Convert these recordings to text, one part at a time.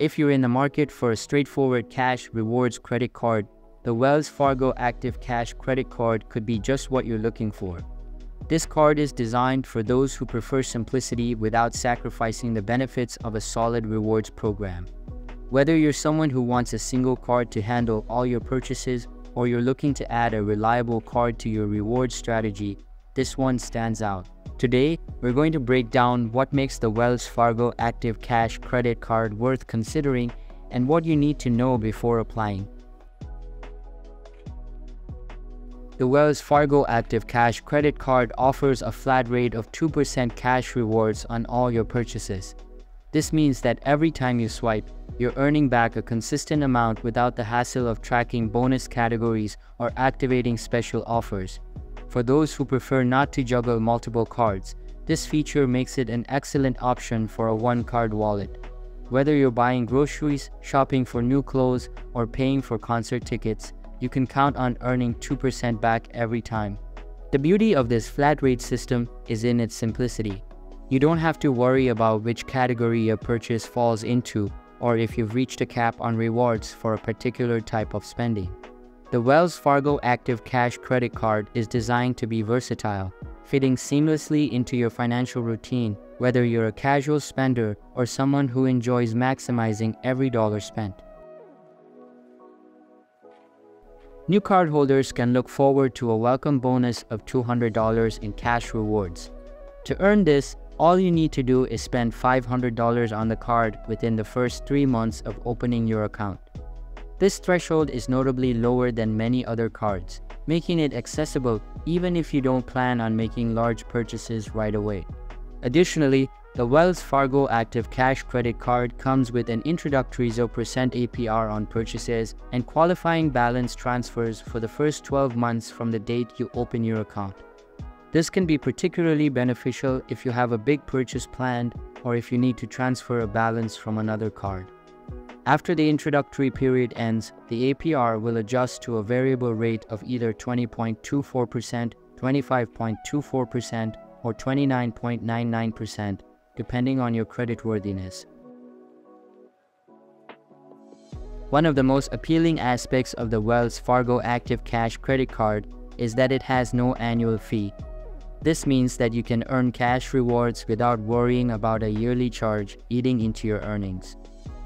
If you're in the market for a straightforward cash rewards credit card, the Wells Fargo Active Cash credit card could be just what you're looking for. This card is designed for those who prefer simplicity without sacrificing the benefits of a solid rewards program. Whether you're someone who wants a single card to handle all your purchases or you're looking to add a reliable card to your reward strategy, this one stands out. Today, we're going to break down what makes the Wells Fargo Active Cash credit card worth considering and what you need to know before applying. The Wells Fargo Active Cash credit card offers a flat rate of 2% cash rewards on all your purchases. This means that every time you swipe, you're earning back a consistent amount without the hassle of tracking bonus categories or activating special offers. For those who prefer not to juggle multiple cards, this feature makes it an excellent option for a one-card wallet. Whether you're buying groceries, shopping for new clothes, or paying for concert tickets, you can count on earning 2% back every time. The beauty of this flat rate system is in its simplicity. You don't have to worry about which category your purchase falls into or if you've reached a cap on rewards for a particular type of spending. The Wells Fargo Active Cash credit card is designed to be versatile, fitting seamlessly into your financial routine, whether you're a casual spender or someone who enjoys maximizing every dollar spent. New cardholders can look forward to a welcome bonus of $200 in cash rewards. To earn this, all you need to do is spend $500 on the card within the first three months of opening your account. This threshold is notably lower than many other cards, making it accessible even if you don't plan on making large purchases right away. Additionally, the Wells Fargo Active Cash credit card comes with an introductory 0% APR on purchases and qualifying balance transfers for the first 12 months from the date you open your account. This can be particularly beneficial if you have a big purchase planned or if you need to transfer a balance from another card. After the introductory period ends, the APR will adjust to a variable rate of either 20.24%, 25.24%, or 29.99% depending on your creditworthiness. One of the most appealing aspects of the Wells Fargo Active Cash credit card is that it has no annual fee. This means that you can earn cash rewards without worrying about a yearly charge eating into your earnings.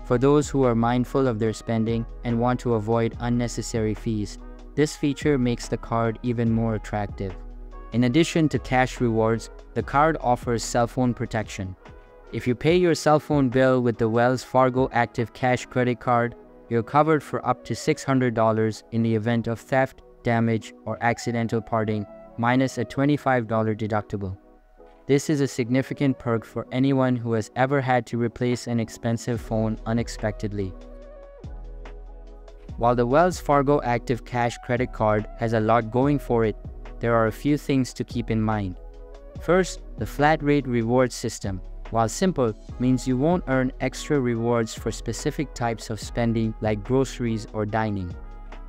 For those who are mindful of their spending and want to avoid unnecessary fees, this feature makes the card even more attractive. In addition to cash rewards, the card offers cell phone protection. If you pay your cell phone bill with the Wells Fargo Active Cash credit card, you're covered for up to $600 in the event of theft, damage, or accidental parting, minus a $25 deductible. This is a significant perk for anyone who has ever had to replace an expensive phone unexpectedly. While the Wells Fargo Active Cash credit card has a lot going for it, there are a few things to keep in mind. First, the flat rate reward system, while simple, means you won't earn extra rewards for specific types of spending like groceries or dining.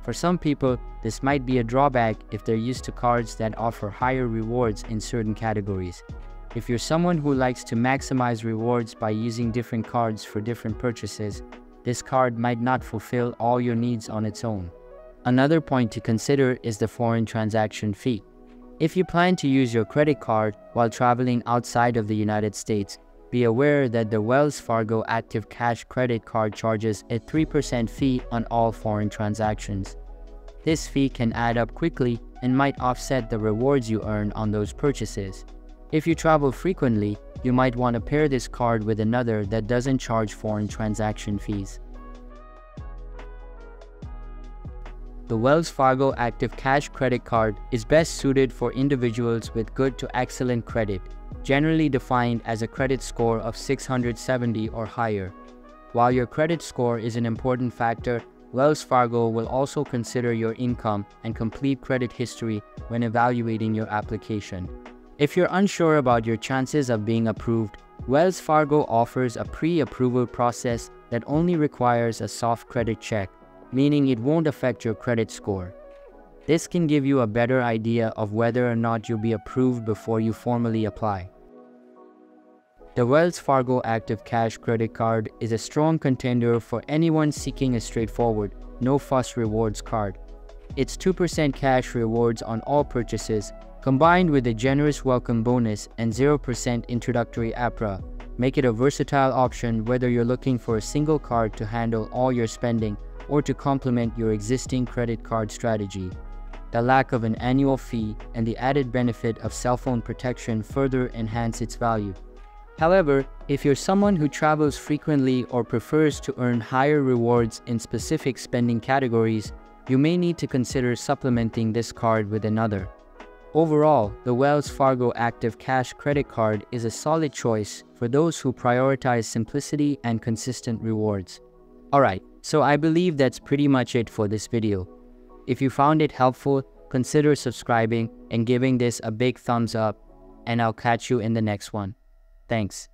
For some people, this might be a drawback if they're used to cards that offer higher rewards in certain categories. If you're someone who likes to maximize rewards by using different cards for different purchases, this card might not fulfill all your needs on its own. Another point to consider is the foreign transaction fee. If you plan to use your credit card while traveling outside of the United States, be aware that the Wells Fargo Active Cash credit card charges a 3% fee on all foreign transactions. This fee can add up quickly and might offset the rewards you earn on those purchases. If you travel frequently, you might want to pair this card with another that doesn't charge foreign transaction fees. The Wells Fargo Active Cash credit card is best suited for individuals with good to excellent credit, generally defined as a credit score of 670 or higher. While your credit score is an important factor, Wells Fargo will also consider your income and complete credit history when evaluating your application. If you're unsure about your chances of being approved, Wells Fargo offers a pre-approval process that only requires a soft credit check meaning it won't affect your credit score. This can give you a better idea of whether or not you'll be approved before you formally apply. The Wells Fargo Active Cash credit card is a strong contender for anyone seeking a straightforward, no fuss rewards card. Its 2% cash rewards on all purchases, combined with a generous welcome bonus and 0% introductory APR, make it a versatile option whether you're looking for a single card to handle all your spending or to complement your existing credit card strategy. The lack of an annual fee and the added benefit of cell phone protection further enhance its value. However, if you're someone who travels frequently or prefers to earn higher rewards in specific spending categories, you may need to consider supplementing this card with another. Overall, the Wells Fargo Active Cash credit card is a solid choice for those who prioritize simplicity and consistent rewards. Alright, so I believe that's pretty much it for this video. If you found it helpful, consider subscribing and giving this a big thumbs up, and I'll catch you in the next one. Thanks.